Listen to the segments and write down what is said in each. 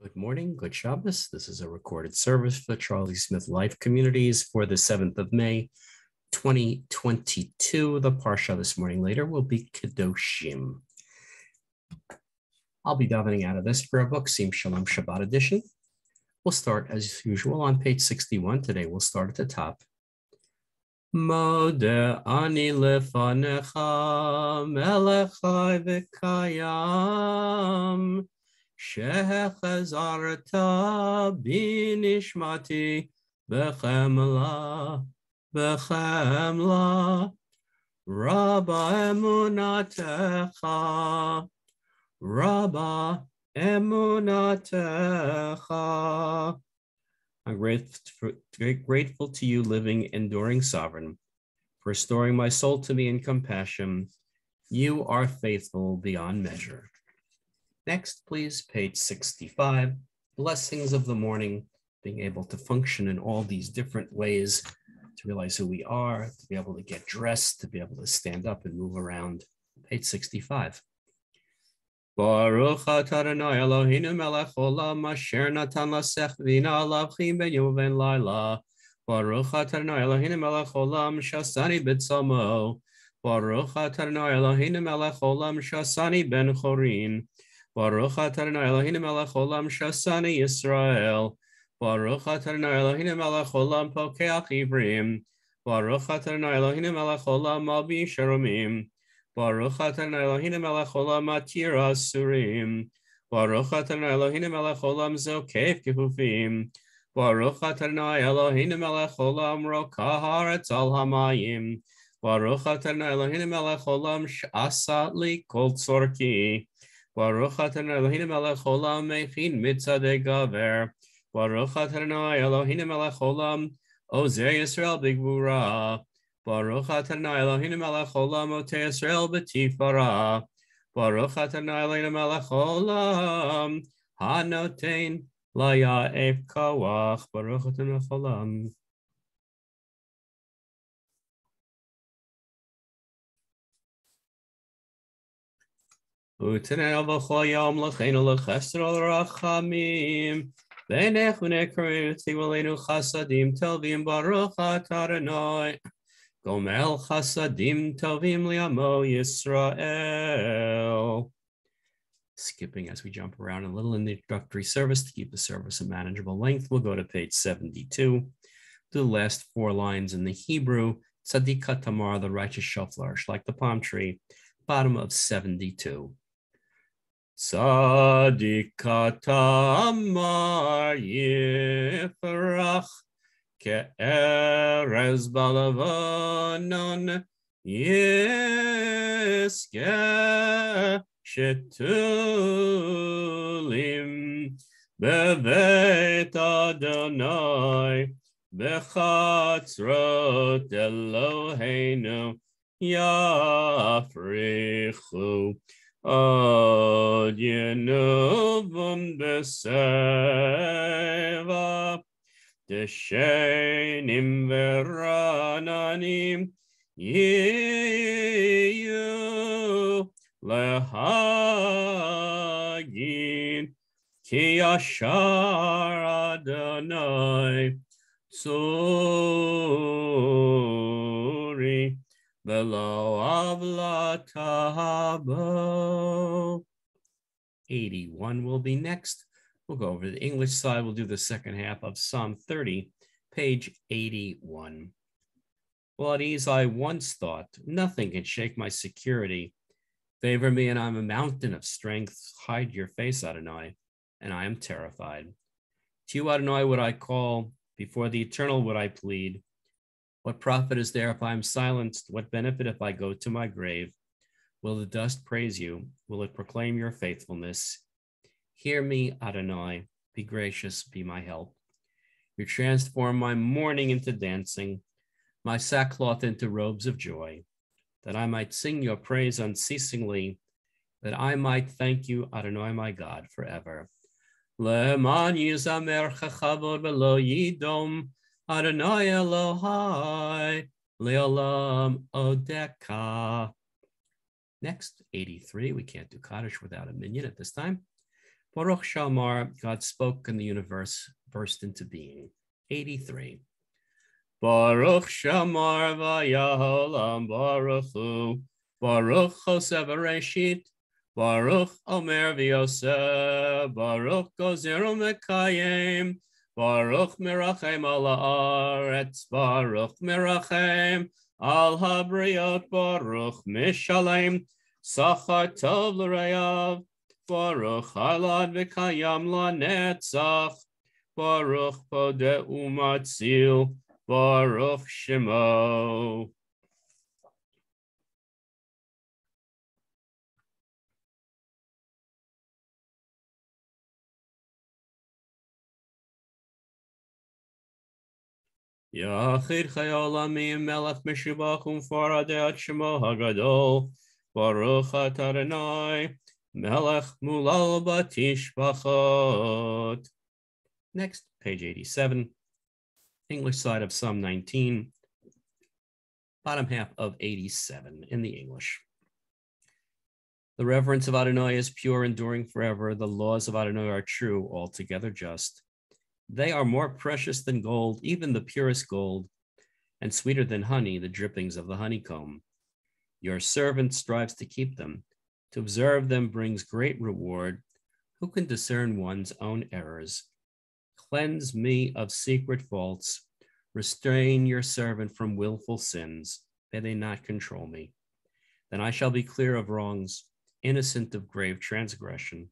Good morning, good Shabbos. This is a recorded service for Charlie Smith Life Communities for the 7th of May, 2022. The Parsha this morning later will be Kedoshim. I'll be davening out of this prayer book, Sim Shalom Shabbat edition. We'll start as usual on page 61. Today we'll start at the top. Mode ani lefanecha melechai v'kayam שחזרת בנשמתי בחמלה, בחמלה, רבה אמונתך, רבה אמונתך. I'm grateful, grateful to you, living, enduring sovereign, for restoring my soul to me in compassion. You are faithful beyond measure. Next, please, page 65, blessings of the morning, being able to function in all these different ways, to realize who we are, to be able to get dressed, to be able to stand up and move around. Page 65. Baruch atah Adonai Eloheinu melech olam asher natan lasech vina lavchim ben yuven laila. Baruch atah Adonai Eloheinu melech olam shasani b'tzamo. Baruch atah Adonai Eloheinu melech olam shasani ben chorin. Baruch Atarna Elohim Melech Olam Shasani Yisrael. Baruch Atarna Elohim Melech Olam Pokeach Ivrim. Baruch Atarna Elohim Melech Olam Malbi Sharomim. Baruch Atarna Elohim Melech Olam Atira Surim. Baruch Atarna Elohim Melech Olam Zokef Kehufim. Baruch Atarna Elohim Melech Olam Rokah Haaretz Al Hamayim. Baruch Atarna Elohim Melech Olam Sh'asat Li Kol Tzorki. Baruch Adonai Eloheinu melech olam mechin mitzadei gaver. Baruch Adonai Eloheinu melech olam ozer Yisrael bigvura. Baruch Adonai Eloheinu melech olam otei Yisrael betifara. Baruch Adonai Eloheinu melech olam hanotein la ya'ef kawach. Baruch Adonai olam. ותנאי בכל יום לכנו לחסר על רחמים. בעינך ונקראים ציבולנו חסדים טובים ברוך אתה אדוני. גומל חסדים טובים לעמו ישראל. Skipping as we jump around a little in the introductory service to keep the service a manageable length, we'll go to page 72. The last four lines in the Hebrew, Tzaddik Tamar, the righteous shall flourish like the palm tree, bottom of 72. Tzadikata amar yifrach ke'erez balavanon yiske shetulim bevet Adonai bechatzrot Eloheinu Yenovum Beseva Deshenim Verananim Yeyu Lehagin Ki Yashar Adonai Tzuri below Avlatabo. 81 will be next. We'll go over the English side. We'll do the second half of Psalm 30, page 81. Well, at ease, I once thought, nothing can shake my security. Favor me, and I'm a mountain of strength. Hide your face, Adonai, and I am terrified. To you, Adonai, would I call, before the eternal would I plead. What profit is there if I am silenced? What benefit if I go to my grave? Will the dust praise you? Will it proclaim your faithfulness? Hear me, Adonai. Be gracious, be my help. You transform my mourning into dancing, my sackcloth into robes of joy, that I might sing your praise unceasingly, that I might thank you, Adonai, my God, forever. Yizamer chachavod v'lo yidom, Adonai Elohai, Leolam Odeka. Next, 83. We can't do Kaddish without a minyan at this time. Baruch Shamar, God spoke and the universe burst into being. 83. Baruch Shamar Vayaholam Baruch Hu, Baruch Chosev Reshit, Baruch Omer V'Yoseh, Baruch Gozeru Mekayim, Baruch Mirachem al Haaretz, Baruch Mirachem al Habriot, Baruch Mishalem, Sachar Tov L'Reyav, Baruch Halad V'Kayam LaNetzach, Baruch Podeh Umatzil, Baruch Shemo. Yachid Chayolamim Melech Meshubachum Faradat Shemo Hagadol Baruch Ataranai Melech Mulal Batishbachot. Next, page 87, English side of Psalm 19, bottom half of 87 in the English. The reverence of Adonai is pure, enduring forever. The laws of Adonai are true, altogether just. They are more precious than gold, even the purest gold, and sweeter than honey, the drippings of the honeycomb. Your servant strives to keep them. To observe them brings great reward. Who can discern one's own errors? Cleanse me of secret faults. Restrain your servant from willful sins. May they not control me. Then I shall be clear of wrongs, innocent of grave transgression.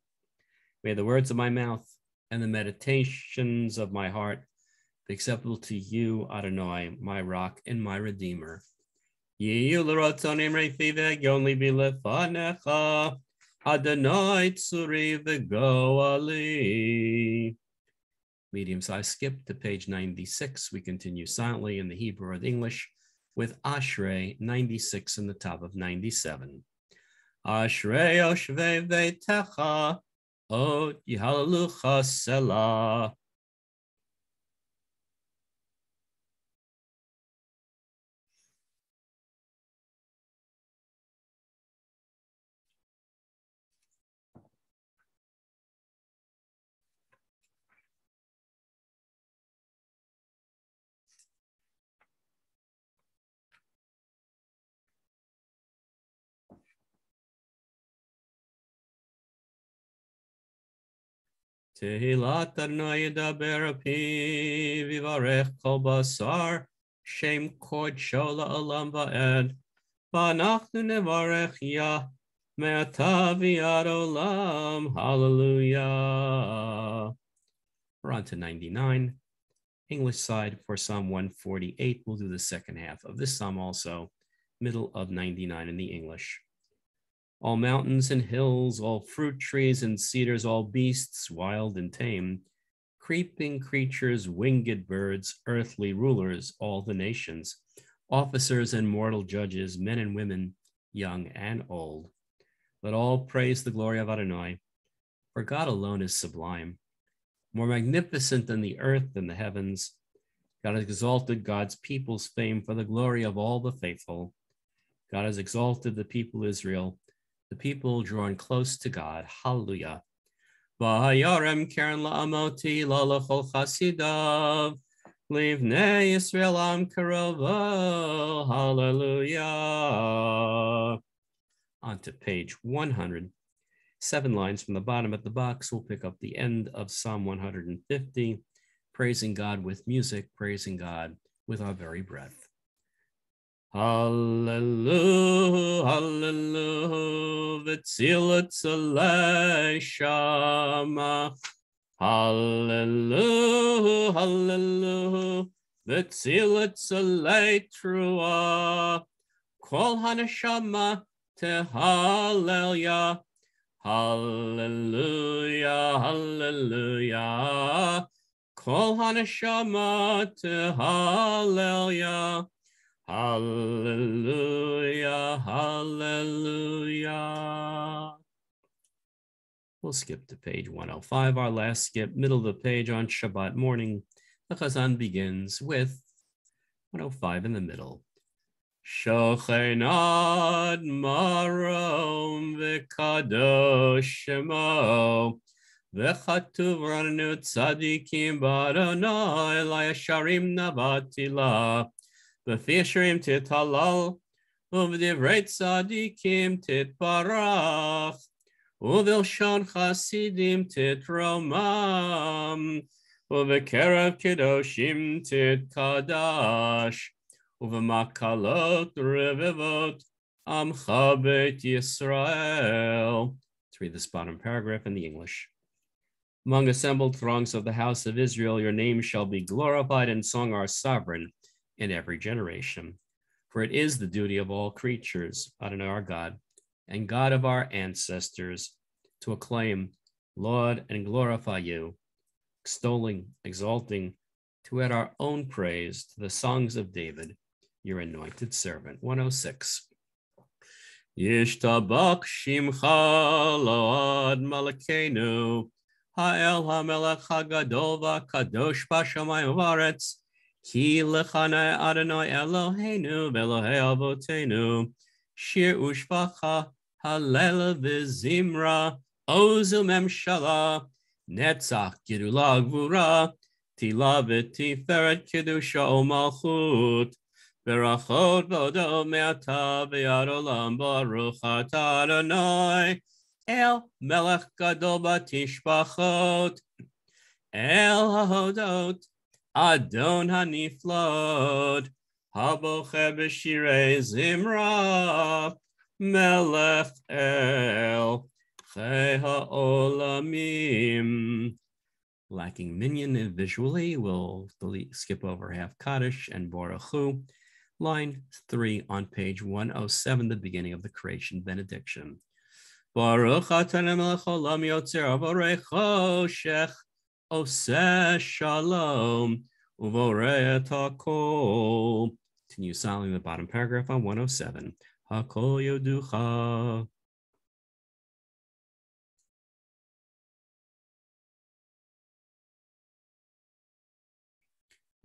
May the words of my mouth and the meditations of my heart be acceptable to you, Adonai, my rock and my redeemer. Medium size skip to page 96. We continue silently in the Hebrew or the English with Ashrei 96 in the top of 97. Ashrei Oshvei Veitecha O Yihalalucha Selah. Tehilat Adonai Yadaber Api Vivarech Kol Shem Kod Shola Alam Va'ed V'anachnu Nevarech Ya Me'ata V'yad Hallelujah We're on to 99. English side for Psalm 148. We'll do the second half of this psalm also, middle of 99 in the English all mountains and hills, all fruit trees and cedars, all beasts, wild and tame, creeping creatures, winged birds, earthly rulers, all the nations, officers and mortal judges, men and women, young and old. Let all praise the glory of Adonai, for God alone is sublime, more magnificent than the earth and the heavens. God has exalted God's people's fame for the glory of all the faithful. God has exalted the people Israel the people drawn close to God. Hallelujah. Vayarem keren la'amoti lalachol chasidav. Livnei Yisrael am karovo. Hallelujah. On to page 100. Seven lines from the bottom of the box. We'll pick up the end of Psalm 150. Praising God with music, praising God with our very breath. Hallelujah, hallelujah, v'tzilat shama. Hallelujah, hallelujah, v'tzilat trua. Kol hanashama tehallelujah. Hallelujah, hallelujah. Kol hanashama tehallelujah. Hallelujah, hallelujah. We'll skip to page 105, our last skip, middle of the page on Shabbat morning. The Chazan begins with 105 in the middle. Shochenad marom v'kadosh shemo v'chatuv ranu tzadikim baronai la'yasharim navatila V'thishrim tit halal, v'divrei tzadikim tit barach, u'vilshon chasidim tit romam, u'v'kerev kedoshim tit over makalot revivot Am beit Yisrael. Let's read this bottom paragraph in the English. Among assembled throngs of the house of Israel, your name shall be glorified and sung our sovereign in every generation. For it is the duty of all creatures, Adonai our God, and God of our ancestors, to acclaim, laud, and glorify you, extolling, exalting, to add our own praise to the songs of David, your anointed servant. 106. Yishtabak Shimcha Load Malakenu Ha'el HaMelech HaGadol VaKadosh B'Shamayim V'Aretz Ki Lechane Adonai Eloheinu V'Elohei Avotenu. Shir Ushvacha Halel V'Zimra Ozu Memshala Netzach Gidula Gvura Tila V'Tiferet Kedusha Malchut Berachot Vodo Me'ata V'Yad Olam Baruch Adonai. El Melech Gadol Batishbachot El Hahodot Adon Haniflot Haboche B'Shirei Zimra Melech El Chei Ha'olamim Lacking minyan visually, we'll delete, skip over half Kaddish and Baruch Hu. Line 3 on page 107, the beginning of the creation benediction. Baruch atah melech olam yotzer avorei choshech oseh shalom uvorei et hakol. Continue sounding the bottom paragraph on 107. Hakol yoducha.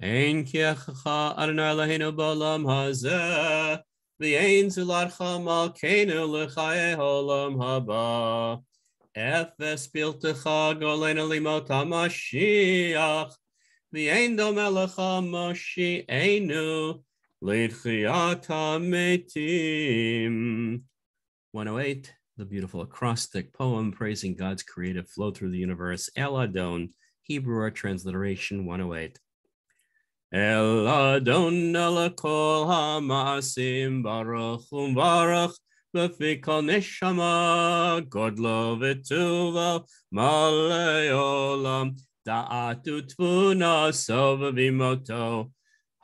Ein kiechacha Adonai Eloheinu b'olam hazeh v'yein zuladcha malkeinu l'chaye olam haba. Efes piltecha golenu limot hamashiach v'yein domeh lecha moshi'enu l'tchiyat hametim. 108, the beautiful acrostic poem praising God's creative flow through the universe, El Adon, Hebrew transliteration 108. El Adon kol ha'masim baruch u'baruch B'fi the fikol neshama, God love it to the maleolam, da'atu tvuna sovavimoto,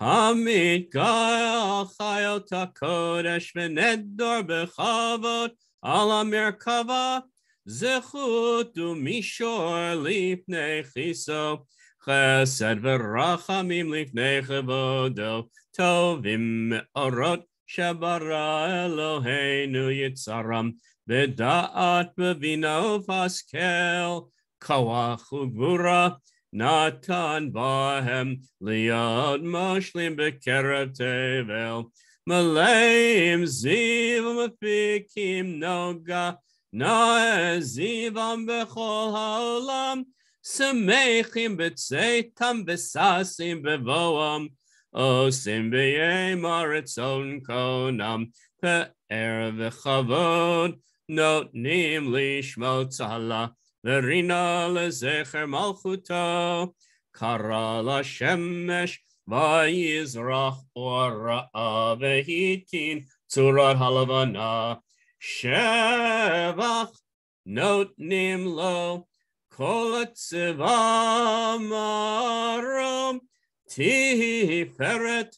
hamit gaya achayot ha-kodesh v'neddor b'chavot ala lipnei chiso, chesed v'rachamim lipnei chavodo, tovim me'orot, shebara Eloheinu yitzaram, b'da'at b'vino vaskel, koach ugvura, natan bahem, liad moshlim b'kerev tevel, maleim ziv mafikim noga, na'ezivam b'chol ha'olam, Semechim b'tzeitam b'sasim b'voam, O Simbaye Maritzon Konam Pe'er V'chavod Notnim Lishmo Tzala Verina Lezecher Malchuto Kara Shemesh Vayizrach Ora Avehitin Tzurat Halavana Shevach Notnim Lo Kol Tzivam Aram Tiferet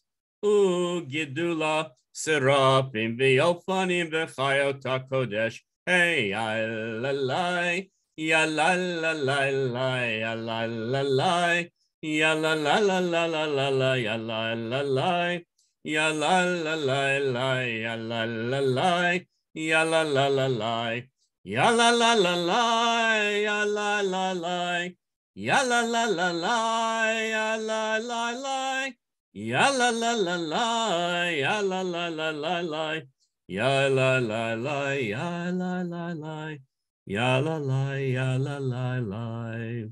ugedula serapim v'yofanim v'chayot hakodesh. Hey, I la lie. Ya la la la la ya la la la ya la la la la la la la ya la la la ya la la la la ya la la la ya la la la la alalai, la la la la yalalalai, la la la la ya la la la, la ya la la la, ya la la la la, ya la la la la la, ya la la la, ya la la la, Ya la la, ya la la la.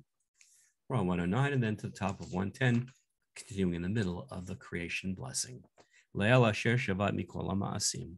We're on 109 and then to the top of 110, continuing in the middle of the creation blessing. Le'el asher shavat mikol ha'ma'asim.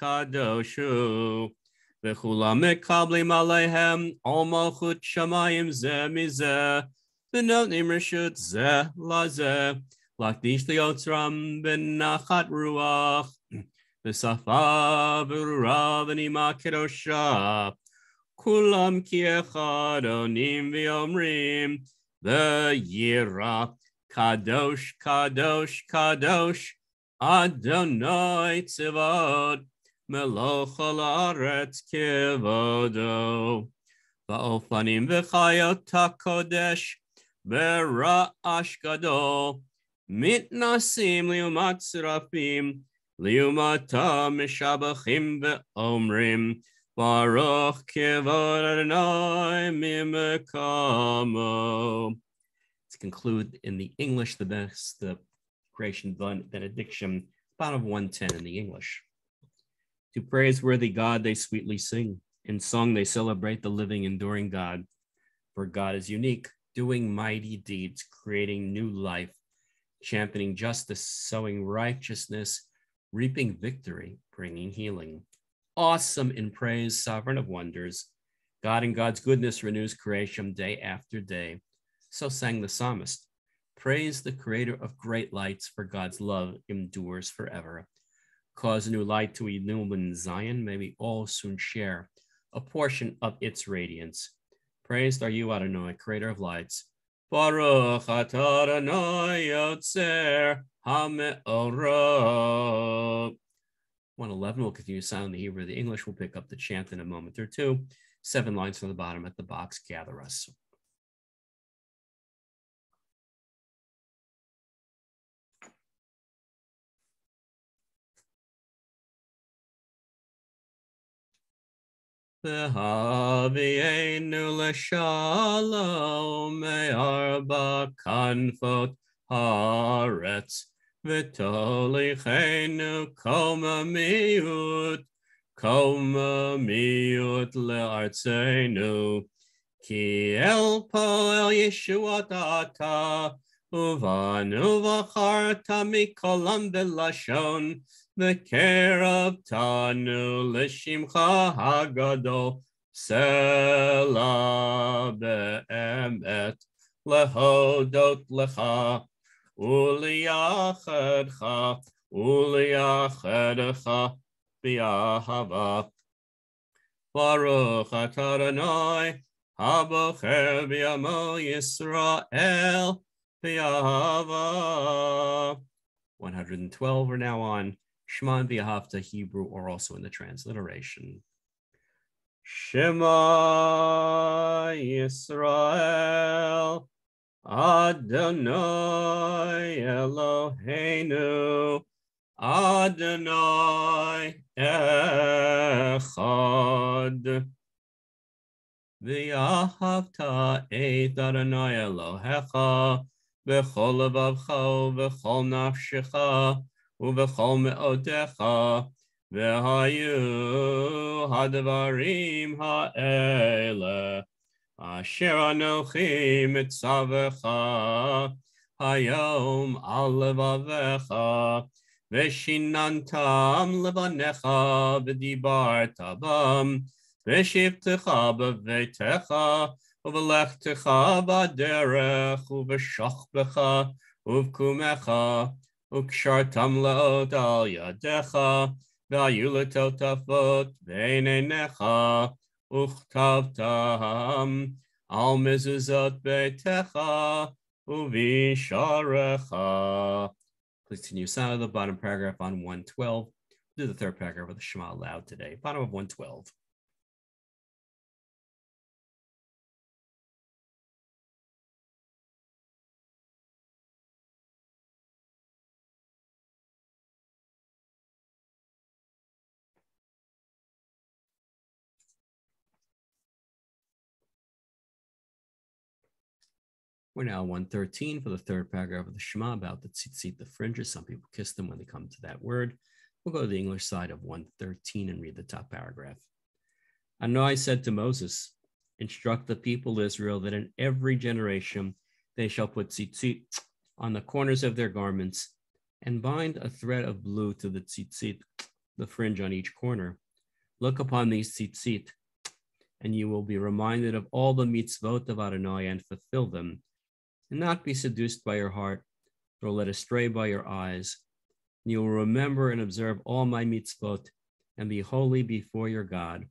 קדוש הוא. וכולם מקבלים עליהם על מלכות שמיים זה מזה, ונותנים רשות זה לזה, להקדיש ליוצרם בנחת רוח, בשפה ברורה ונימה קדושה. כולם כאחד עונים ואומרים, וירא קדוש קדוש קדוש אדוני צבאות מלוך על הארץ כבודו. באופנים וחיות הקודש ברעש גדול, מתנסים לעומת שרפים, לעומתם משבחים ואומרים, ברוך כבוד אדוני ממקומו. To conclude in the English, the best, the creation benediction, bottom of 110 in the English. To praiseworthy God they sweetly sing. In song they celebrate the living, enduring God. For God is unique, doing mighty deeds, creating new life, championing justice, sowing righteousness, reaping victory, bringing healing. Awesome in praise, sovereign of wonders. God and God's goodness renews creation day after day. So sang the psalmist. Praise the creator of great lights, for God's love endures forever cause a new light to illumine Zion, may we all soon share a portion of its radiance. Praised are you, Adonai, creator of lights. Baruch atah Adonai yotzer hameorot. 111 will continue sound the Hebrew. The English will pick up the chant in a moment or two. Seven lines from the bottom at the box gather us. Vehavienu l'shalom me'arba kanfot haaretz v'tolichenu koma miut koma miut le'artzenu ki el po'el yeshuat ata uvan uvacharta mikolam v'lashon the care of Tanu Lishimcha Hagadol Sela Be'emet Lehodot Lecha Uliachedcha, Uliachedcha, Bi'ahava Baruch Ataranoi Habocher Bi'amo Yisrael Bi'ahava 112 are now on. Shema and V'ahavta Hebrew are also in the transliteration. Shema Yisrael Adonai Eloheinu Adonai Echad V'ahavta et Adonai Elohecha B'chol levavcha v'chol nafshecha ובכל מאודיך, והיו הדברים האלה, אשר אנוכי מצווך היום על לבביך, ושיננתם לבניך ודיברת בם, ושבתך בביתך, ובלכתך בדרך, ובשוכבך ובקומך, וקשרתם לאות על ידיך, והיו לטוטפות בין עיניך, וכתבתם על מזוזות ביתך ובשעריך. Please continue sound of the bottom paragraph on 112. Do the third paragraph of the Shema aloud today. Bottom of 112. We're now 113 for the third paragraph of the Shema about the tzitzit, the fringes. Some people kiss them when they come to that word. We'll go to the English side of 113 and read the top paragraph. I said to Moses, instruct the people of Israel that in every generation they shall put tzitzit on the corners of their garments and bind a thread of blue to the tzitzit, the fringe on each corner. Look upon these tzitzit, and you will be reminded of all the mitzvot of Adonai and fulfill them and not be seduced by your heart, nor led astray by your eyes. And you will remember and observe all my mitzvot, and be holy before your God.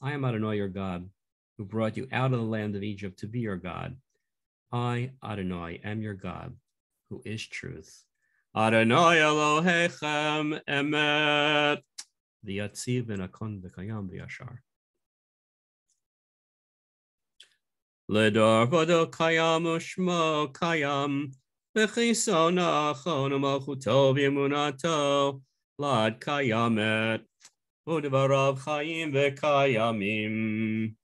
I am Adonai your God, who brought you out of the land of Egypt to be your God. I, Adonai, am your God, who is truth. Adonai Elohechem emet. The Yatziv ben Akon v'kayam v'yashar. Ledar vado kayam ushmo kayam. Bechiso nachon umalchuto v'emunato. Lad kayamet. Udvarav chayim v'kayamim.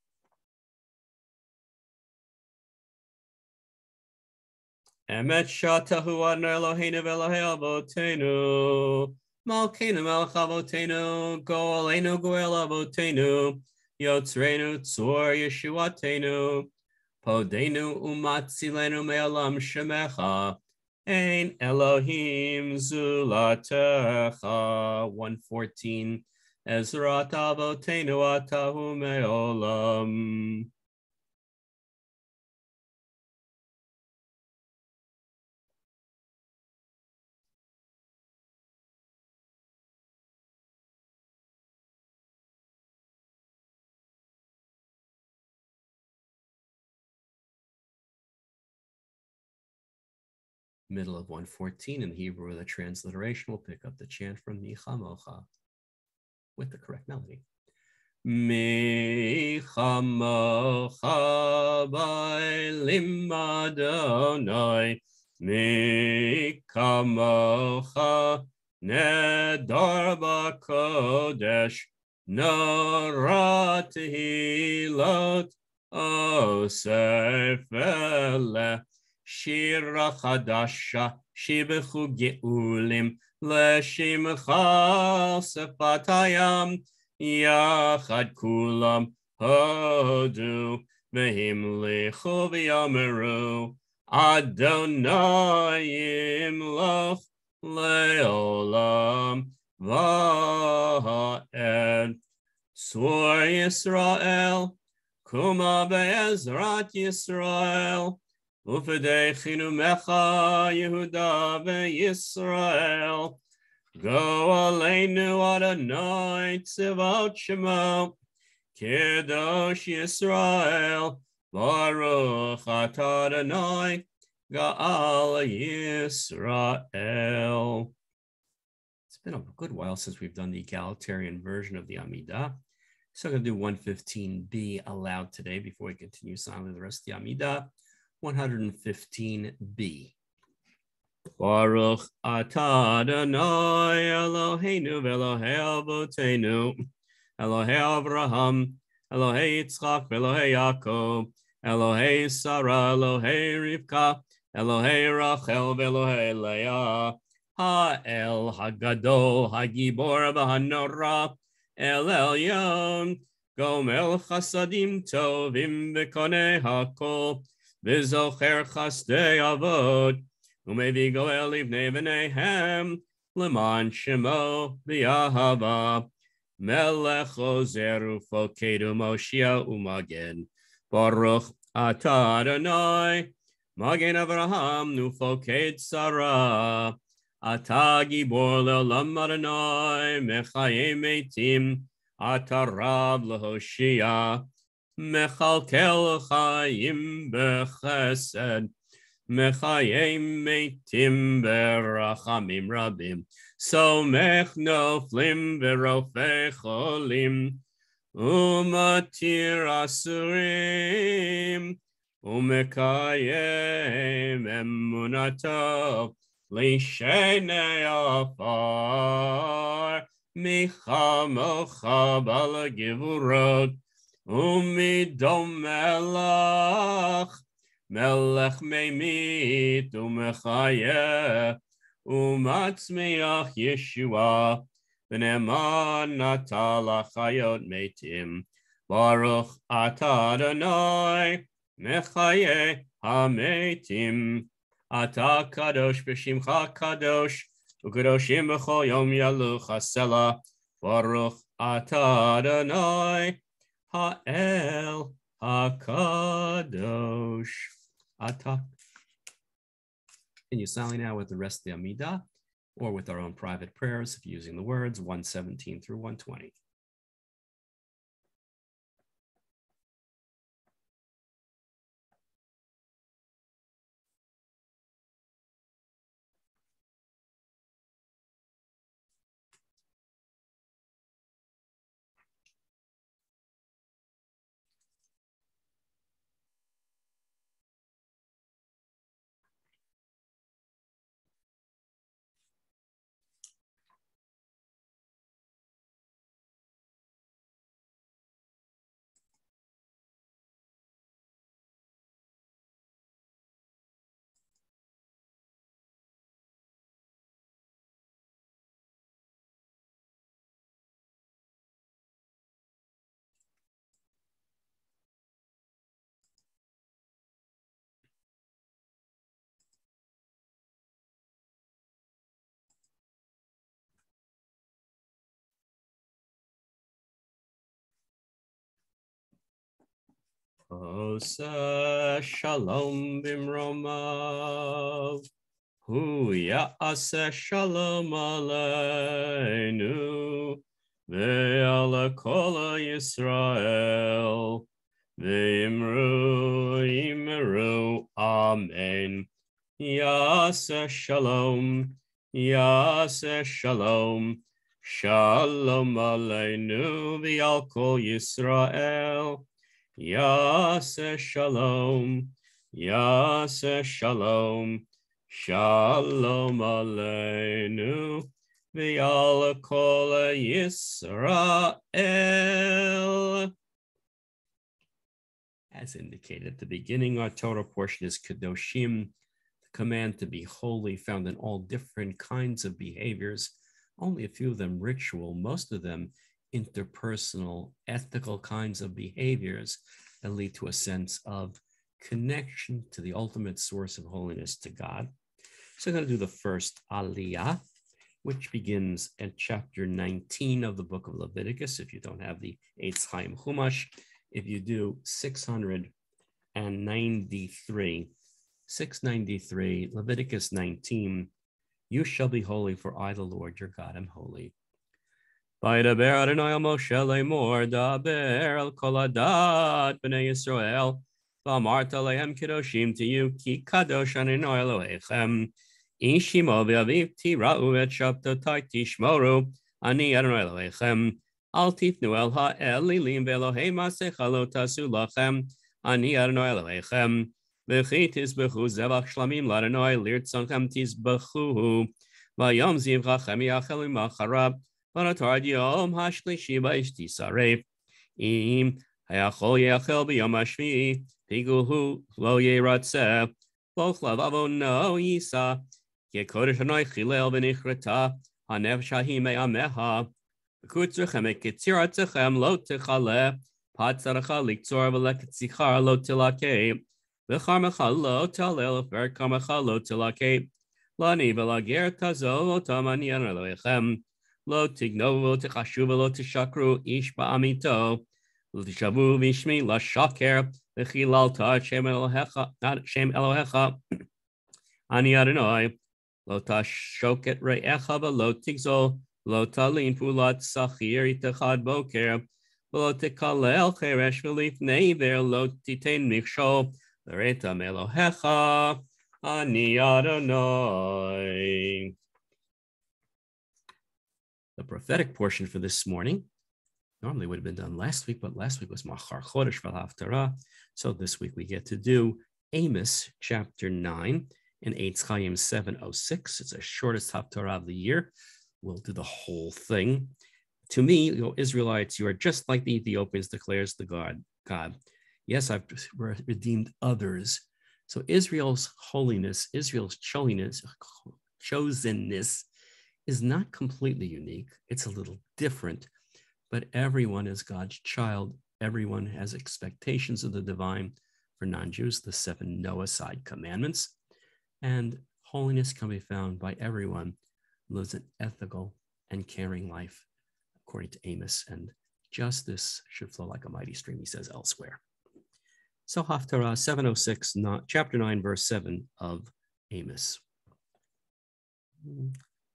Emet shatahu adonai Eloheinu v'Elohei avotenu. Malkeinu melech avotenu. Go aleinu goel avotenu. Yotzreinu tzor yeshuatenu. Podenu umatzilenu me'olam shemecha. Ein Elohim zulatecha. 114. Ezra tavotenu atahu me'olam. Middle of 114 in Hebrew, the transliteration will pick up the chant from Micha Mocha with the correct melody. Micha Mocha Bailim Adonai. Micha Mocha Nedar Bakodesh Norat Hilot Osef Eleh שירה חדשה, שיבחו גאולים, לשמך שפתיים, יחד כולם הודו, והמליכו ויאמרו, אדוני ימלוך לעולם ועד. צור ישראל, קומה בעזרת ישראל, Ufedechinu mecha Yehuda veYisrael. Go aleinu Adonai tzivot shemo. Kedosh Yisrael. Baruch atah Adonai. Ga'al Yisrael. It's been a good while since we've done the egalitarian version of the Amidah. So I'm going to do 115b aloud today before we continue silently the rest of the Amidah. 115b. Baruch atah Adonai Eloheinu v'Elohei Avotenu Elohei Avraham Elohei Yitzchak v'Elohei Yaakov Elohei Sarah Elohei Rivka Elohei Rachel v'Elohei Leah Ha'el Hagadol Hagibor v'Hanora El Elyon Gomel Chasadim Tovim v'Konei Hakol Vizocher chaste avod, umevigo eliv nevenehem, leman shemo viahava, melech ozeru moshia umagen, baruch atah magen Avraham nufoked Sarah, atah gibor leolam Adonai, mechayim etim, lehoshia, מכלכל חיים בחסד, מחיי מתים ברחמים רבים, סומך נופלים ורופא חולים, ומתיר אסורים, ומקיים אמונתו לשני עפר, מחמוך בעל הגבורות, ומדום מלך, מלך ממית ומחיה, ומצמיח ישועה, ונאמן נטע לחיות מתים. ברוך אתה אדוני, מחיה המתים. אתה קדוש בשמך קדוש, וקדושים בכל יום ילוך הסלע, ברוך אתה אדוני, Ha'el Hakadosh Ata. you silently now with the rest of the Amidah or with our own private prayers using the words 117 through 120. Osa shalom bimromav. Hu ya'asa shalom aleinu. Ve'ala kol Yisrael. Ve'imru imru. Amen. Ya'asa shalom. Ya'asa shalom. Shalom aleinu v'al kol Yisrael. Yaseh shalom, Yaseh shalom, shalom aleinu, v'yal kol Yisrael. As indicated at the beginning, our Torah portion is Kedoshim, the command to be holy, found in all different kinds of behaviors, only a few of them ritual, most of them interpersonal, ethical kinds of behaviors that lead to a sense of connection to the ultimate source of holiness to God. So I'm going to do the first Aliyah, which begins at chapter 19 of the book of Leviticus. If you don't have the Eitz Chaim Chumash, if you do 693, 693, Leviticus 19, you shall be holy, for I, the Lord your God, am holy. וידבר אדוני על משה לאמור, דבר על כל הדת בני ישראל, ואמרת להם קדושים תהיו, כי קדוש אני אלוהיכם. איש אמו ואביו תיראו את שבתותי תשמורו, אני אדוני אלוהיכם. אל תפנו אל האלילים ואלוהי מעשיך לא תעשו לכם, אני אדוני אלוהיכם. וכי תזבחו זבח שלמים לאדוני, לרצונכם תזבחוהו. ויום זבחכם יאכלו מחריו, ונותרד יום השלישי באש תשרף. אם היכול יאכל ביום השביעי, פיגול לא ירצה, בוך לבבו יישא, כי הקודש הנוי חילל ונכרתה, הנפש ההיא מעמך. וקוצרכם את קצירתכם לא תכלה, פצרך לקצור ולקציחר לא תלקה, וחרמך לא תעלל, ופרקמך לא תלקה. לעני ולגר תעזוב אותם אני אלוהיכם. לא תגנובו, לא תחשו ולא תשקרו איש בעמיתו, ותשבו בשמי לשקר, וחיללת את שם אלוהיך, שם אלוהיך, אני אדוני, לא תשוק את רעך ולא תגזול, לא תלין פעולת שכיר איתך בוקר, ולא תקלל חירש ולפני עיוור, לא תיתן מכשול, לראת מאלוהיך, אני אדוני. The prophetic portion for this morning normally would have been done last week, but last week was Machar Chodesh Haftarah. So this week we get to do Amos chapter 9 and Eitz Chaim 706. It's the shortest Haftarah of the year. We'll do the whole thing. To me, you know, Israelites, you are just like the Ethiopians, declares the God. God. Yes, I've redeemed others. So Israel's holiness, Israel's chosenness, chosenness is not completely unique. It's a little different, but everyone is God's child. Everyone has expectations of the divine. For non Jews, the seven Noahide commandments. And holiness can be found by everyone who lives an ethical and caring life, according to Amos. And justice should flow like a mighty stream, he says elsewhere. So Haftarah 706, not, chapter 9, verse 7 of Amos.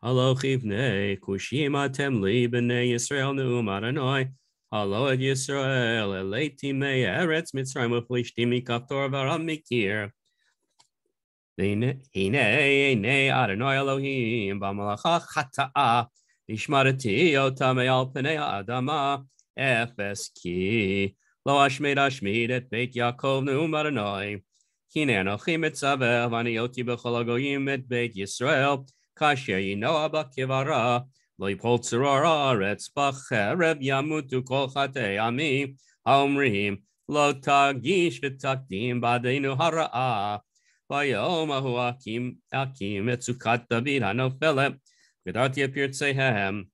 Hallo Chivnei, Kushim Atem Li, B'nei Yisrael, Neum Adonai. Hello, Yisrael, Eleti Mei, Eretz Mitzrayim, Uflishtimi, Kaftor, Varam Mikir. Hine, Hine, Adonai Elohim, B'malacha Chata'a, Nishmarati Otamei Al Pnei Adama, Efes Ki, Lo Ashmid Ashmid Et Beit Yaakov, Neum Adonai. Hine Anochim Etzavev, Ani Oti B'chol Agoyim Et Beit Yisrael, כאשר ינוע בכברה, לא יפול צרור הארץ, בחרב ימותו כל חטאי עמי, האומרים, לא תגיש ותקדים בעדינו הרעה. ביום ההוא אקים, אקים את סוכת דוד הנופלת, גדרתי את פרציהם.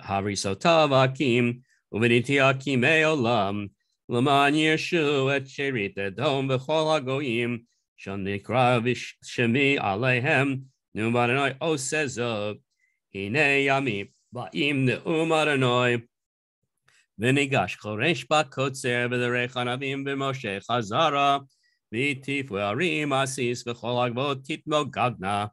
הריסותיו אקים, ובניתי אקימי עולם, למען ירשו את שארית אדום בכל הגויים, שנקרא שמי עליהם, נאום אדוני עושה זאת, הנה ימים באים נאום אדוני. וניגש חורש בקוצר ודרך ענבים במשה חזרה, והטיפו ערים עסיס וכל הגבעות תתמוגגנה,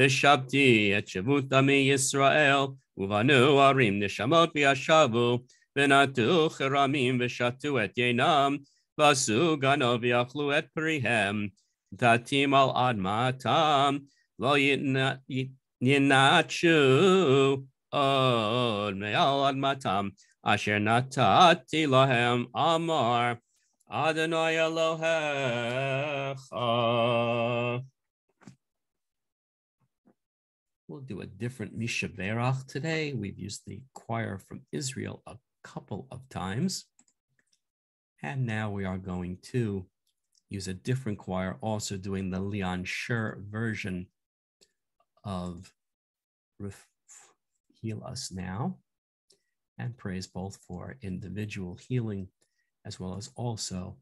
ושבתי את שבות עמי ישראל, ובנו ערים נשמות וישבו, ונטו חרמים ושתו את ינם, ועשו גנו ויאכלו את פריהם, תתים על אדמתם, asher natati lohem amar Adonai Elohecha. We'll do a different Mishaberach today. We've used the choir from Israel a couple of times. And now we are going to use a different choir, also doing the Leon Sher version of Heal Us Now and praise both for individual healing as well as also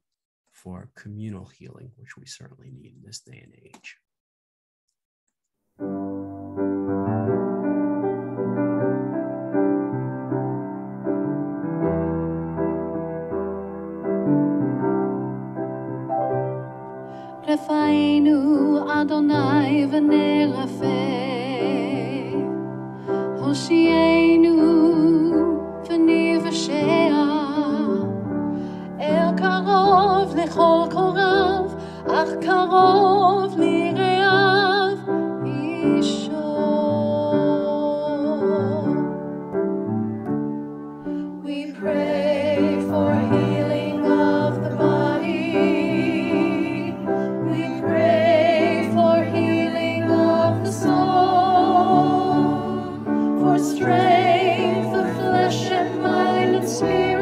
for communal healing, which we certainly need in this day and age. רפאנו אדוני ונרפא הושיענו ונבשע אל קרוב לכל קורב אך קרוב לרעיו אישו strength of flesh and mind and spirit.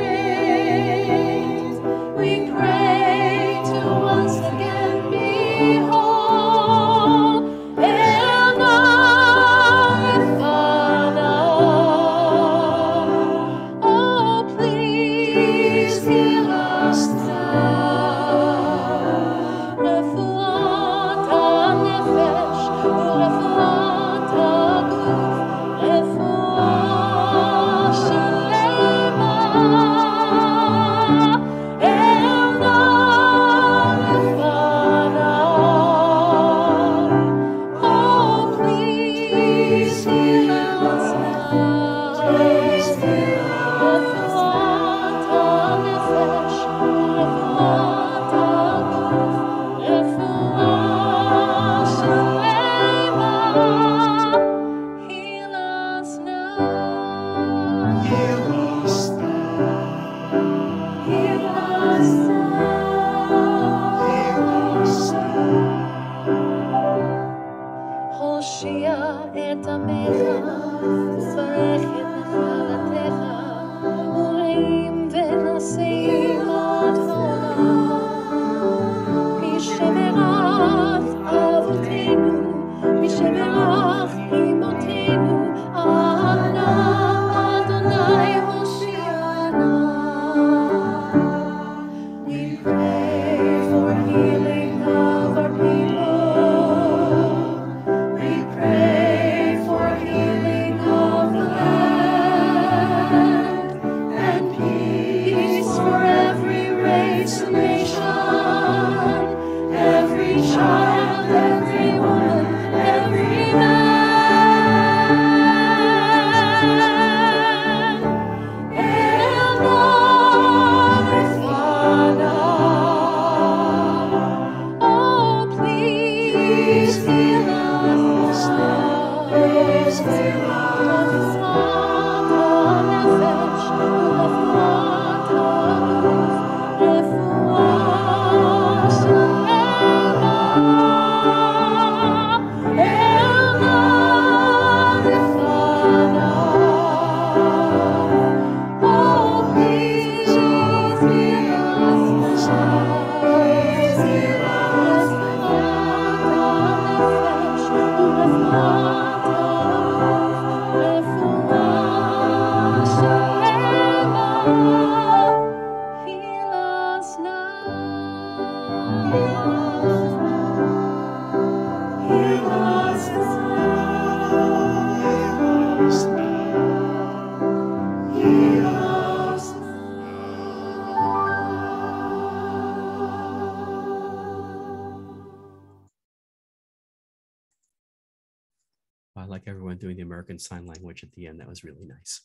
American Sign Language at the end. That was really nice.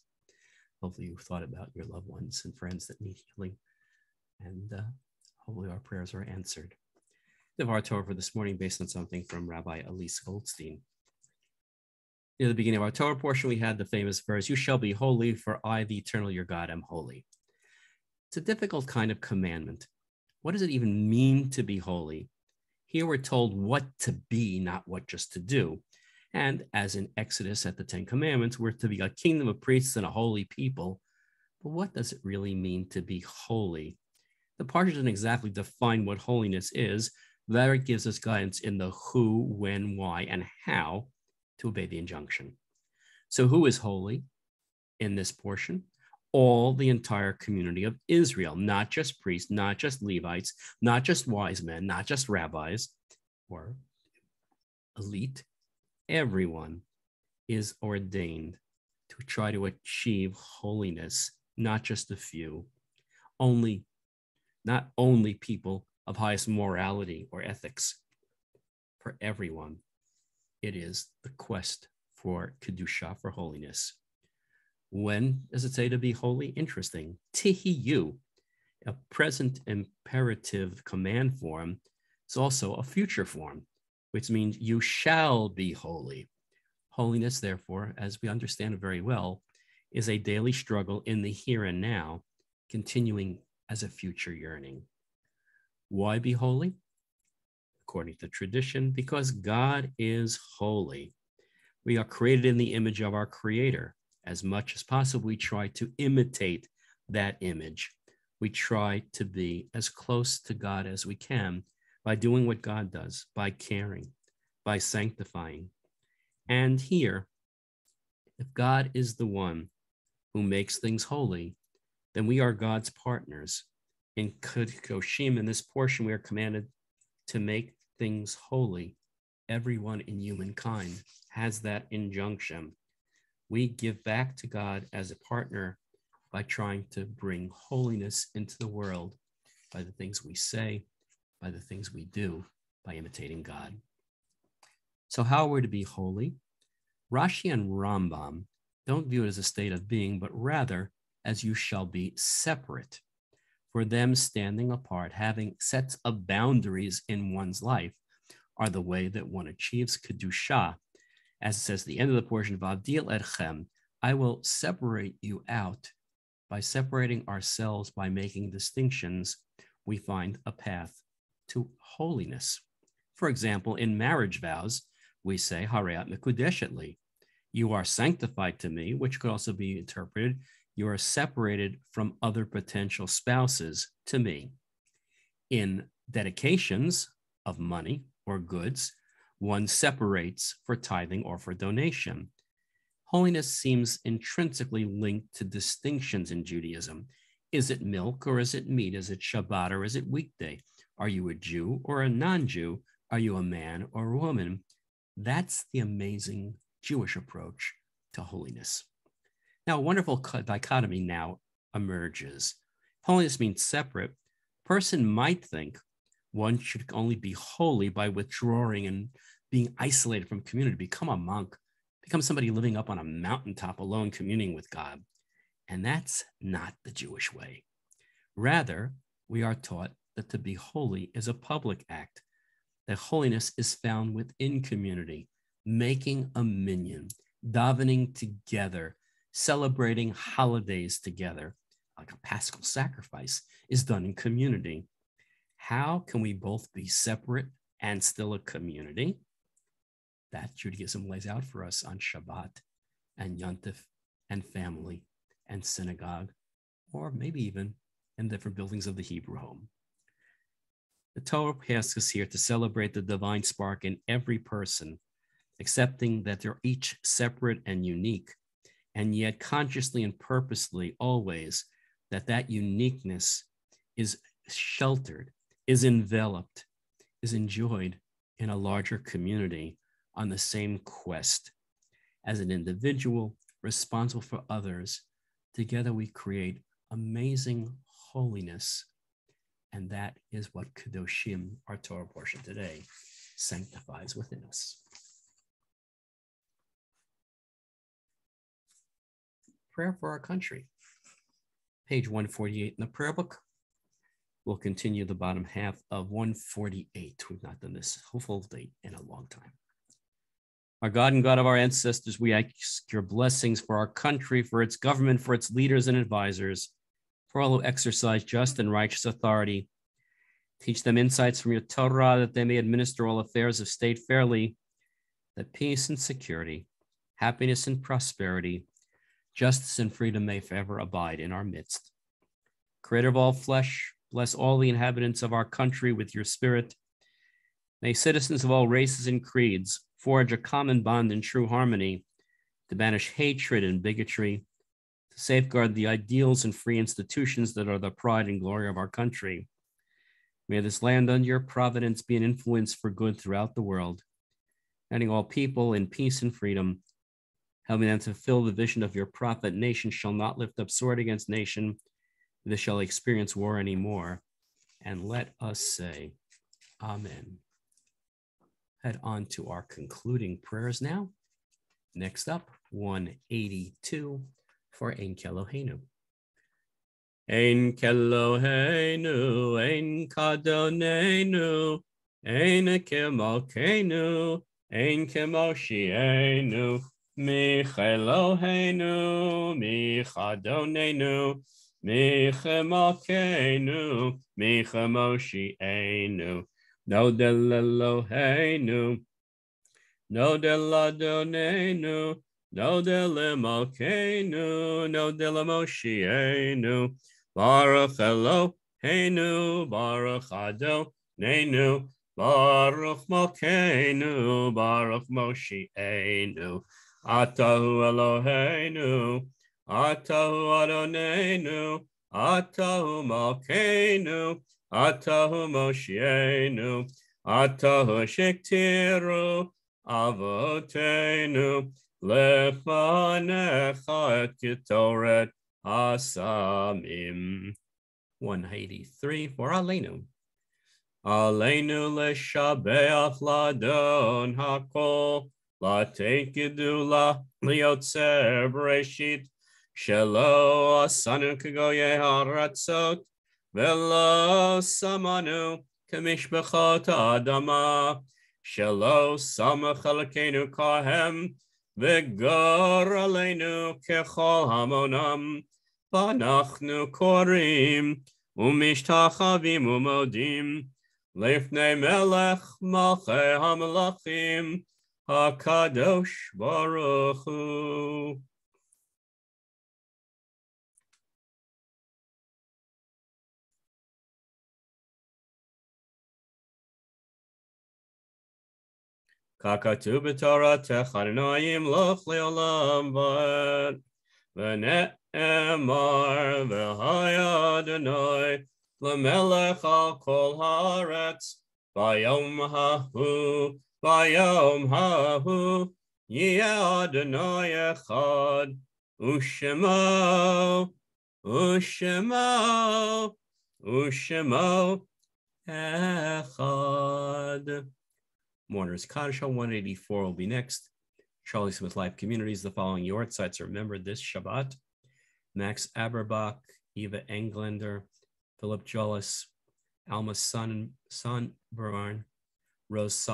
Hopefully, you thought about your loved ones and friends that need healing. And uh, hopefully, our prayers are answered. The Torah for this morning, based on something from Rabbi Elyse Goldstein. Near the beginning of our Torah portion, we had the famous verse, You shall be holy, for I, the eternal your God, am holy. It's a difficult kind of commandment. What does it even mean to be holy? Here we're told what to be, not what just to do. And as in Exodus at the Ten Commandments, we're to be a kingdom of priests and a holy people. But what does it really mean to be holy? The Parsha doesn't exactly define what holiness is, but it gives us guidance in the who, when, why, and how to obey the injunction. So, who is holy in this portion? All the entire community of Israel, not just priests, not just Levites, not just wise men, not just rabbis or elite, everyone is ordained to try to achieve holiness, not just a few. Only, not only people of highest morality or ethics. For everyone, it is the quest for Kedusha, for holiness. When does it say to be holy? Interesting. Tihiyu, a present imperative command form, is also a future form which means you shall be holy. Holiness, therefore, as we understand it very well, is a daily struggle in the here and now, continuing as a future yearning. Why be holy? According to tradition, because God is holy. We are created in the image of our Creator. As much as possible, we try to imitate that image. We try to be as close to God as we can by doing what God does, by caring, by sanctifying. And here, if God is the one who makes things holy, then we are God's partners. In Kedoshim, in this portion, we are commanded to make things holy. Everyone in humankind has that injunction. We give back to God as a partner by trying to bring holiness into the world by the things we say, by the things we do by imitating God. So, how are we to be holy? Rashi and Rambam don't view it as a state of being, but rather as you shall be separate. For them, standing apart, having sets of boundaries in one's life, are the way that one achieves Kedusha. As it says, at the end of the portion of Avdil Etchem, I will separate you out. By separating ourselves, by making distinctions, we find a path to holiness. For example, in marriage vows, we say, Hareat Mekudeshetli, you are sanctified to me, which could also be interpreted, you are separated from other potential spouses to me. In dedications of money or goods, one separates for tithing or for donation. Holiness seems intrinsically linked to distinctions in Judaism. Is it milk or is it meat? Is it Shabbat or is it weekday? Are you a Jew or a non Jew? Are you a man or a woman? That's the amazing Jewish approach to holiness. Now, a wonderful dichotomy now emerges. Holiness means separate, person might think one should only be holy by withdrawing and being isolated from community, become a monk, become somebody living up on a mountaintop alone, communing with God. And that's not the Jewish way. Rather, we are taught that to be holy is a public act, that holiness is found within community, making a minyan, davening together, celebrating holidays together, like a paschal sacrifice, is done in community. How can we both be separate and still a community? That Judaism lays out for us on Shabbat and Yontif and family and synagogue, or maybe even in different buildings of the Hebrew home. The Torah asks us here to celebrate the divine spark in every person, accepting that they're each separate and unique, and yet consciously and purposely always that that uniqueness is sheltered, is enveloped, is enjoyed in a larger community on the same quest. As an individual responsible for others, together we create amazing holiness. And that is what Kedoshim, our Torah portion today, sanctifies within us. Prayer for our country. Page 148 in the prayer book. We'll continue the bottom half of 148. We've not done this hopefully in a long time. Our God and God of our ancestors, we ask your blessings for our country, for its government, for its leaders and advisors, for all who exercise just and righteous authority. Teach them insights from your Torah that they may administer all affairs of state fairly, that peace and security, happiness and prosperity, justice and freedom may forever abide in our midst. Creator of all flesh, bless all the inhabitants of our country with your spirit. May citizens of all races and creeds forge a common bond in true harmony to banish hatred and bigotry, safeguard the ideals and free institutions that are the pride and glory of our country. May this land under your providence be an influence for good throughout the world, uniting all people in peace and freedom, helping them to fulfill the vision of your prophet. Nation shall not lift up sword against nation, they shall experience war anymore. And let us say, Amen. Head on to our concluding prayers now. Next up, 182 for Ein Kelohenu. Ein Kelohenu, Ein Kadonenu, Ein Kemalkenu, Ein Kemoshienu, Michelohenu, Michadonenu, Michemalkenu, Michemoshienu. No del Eloheinu, no Adonenu, no del Malkeinu, no del Moshienu, Baruch Eloheinu, Baruch Adonenu, Baruch Malkeinu, Baruch Moshienu, Atahu Eloheinu, Atahu Adonenu, Atahu Malkeinu, Atahu Moshienu, Atahu Shektiru, Avotenu, Lefanecha et Ketoret Asamim. 183 for Aleinu. Aleinu leshabeach ladon hakol, la tekidu la liotzer breshit, shelo asanu kagoye haratzot, ולא שמענו כמשפחות האדמה, שלא שמה חלקנו כהם, וגור עלינו ככל המונם, ואנחנו קוראים ומשתחווים ומודים לפני מלך מלכי המלכים, הקדוש ברוך הוא. ככתוב בתורתך הנועים לך לעולם ועד. ונאמר והיה אדוני למלך על כל הארץ ביום ההוא ביום ההוא יהיה אדוני אחד ושמו ושמו Ushemo Echad. Mourners Kaddish 184 will be next. Charlie Smith Life Communities, the following yahrzeits are remembered this Shabbat. Max Aberbach, Eva Englander, Philip Jollis, Alma Son, Sonborn, Rose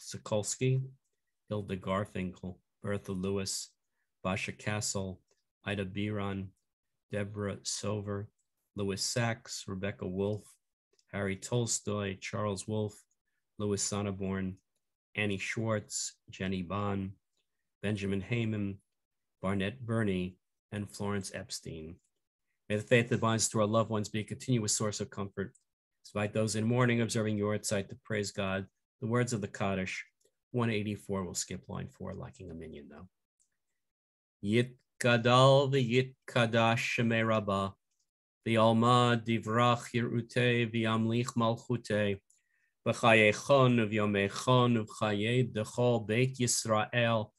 Sokolsky, Hilda Garfinkel, Bertha Lewis, Basha Castle, Ida Biron, Deborah Sover, Louis Sachs, Rebecca Wolf, Harry Tolstoy, Charles Wolf, Louis Sonneborn, Annie Schwartz, Jenny Bond, Benjamin Heyman, Barnett Burney, and Florence Epstein. May the faith that binds to our loved ones be a continuous source of comfort. Despite those in mourning observing yahrzeits to praise God, the words of the Kaddish, 184 will skip line four, lacking a minyan though. Yit gadal v'yit kadash shemei rabah, v'alma divrach yirute v'amlich malchute, v'chayechon v'yomechon v'chaye dechol beit Yisrael,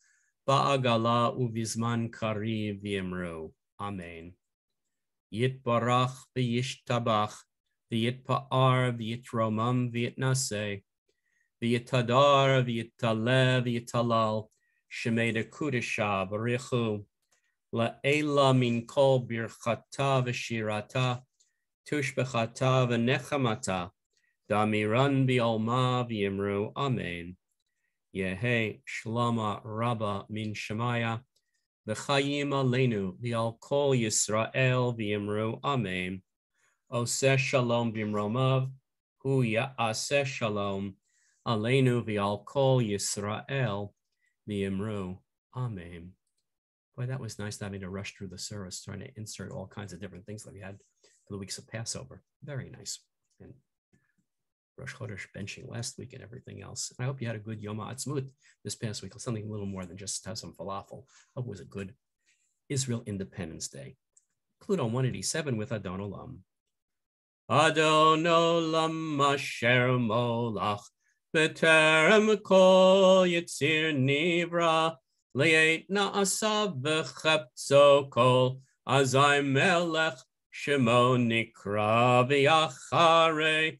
ba'agala uvizman kari v'imru. Amen. Yit barach v'yishtabach, v'yit pa'ar v'yit romam v'yit naseh, v'yitadar v'yitaleh v'yitalal, shemeda kudesha b'richu, la'ela min kol birchata v'shirata, tushbechata v'nechamata, damiran bi'olma v'yimru. Amen. Yehe shlama rabba min shemaya, v'chayim aleinu v'al kol Yisrael v'yimru. Amen. Oseh shalom b'imromav, hu ya'aseh shalom, aleinu v'al kol Yisrael v'yimru. Amen. Boy, that was nice having to rush through the service, trying to insert all kinds of different things that we had for the weeks of Passover. Very nice. And Rosh Chodesh benching last week and everything else. And I hope you had a good Yom HaAtzmaut this past week, something a little more than just have some falafel. I hope it was a good Israel Independence Day. Include on 187 with Adon Olam. Adon Olam Asher Molach B'terem Kol Yitzir Nivra Le'et Na'asav V'chepzo Kol Azai Melech Shemo Nikra V'yachare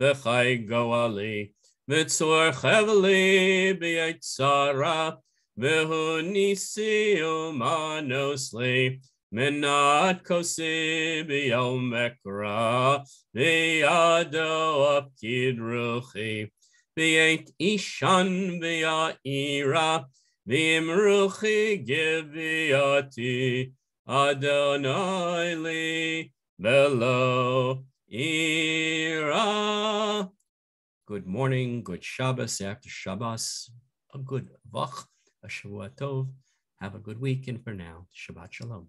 V'chai Goali V'tzor Chevli B'yetzara V'hu Nisi Umanosli Menat Kosi B'yom Mekra V'yado Apkid Ruchi V'yet Ishan V'ya'ira V'imruchi Giviati Adonai li below ira. Good morning, good Shabbos after Shabbos, a good Vach, a Shavua Tov. Have a good week, and for now, Shabbat Shalom.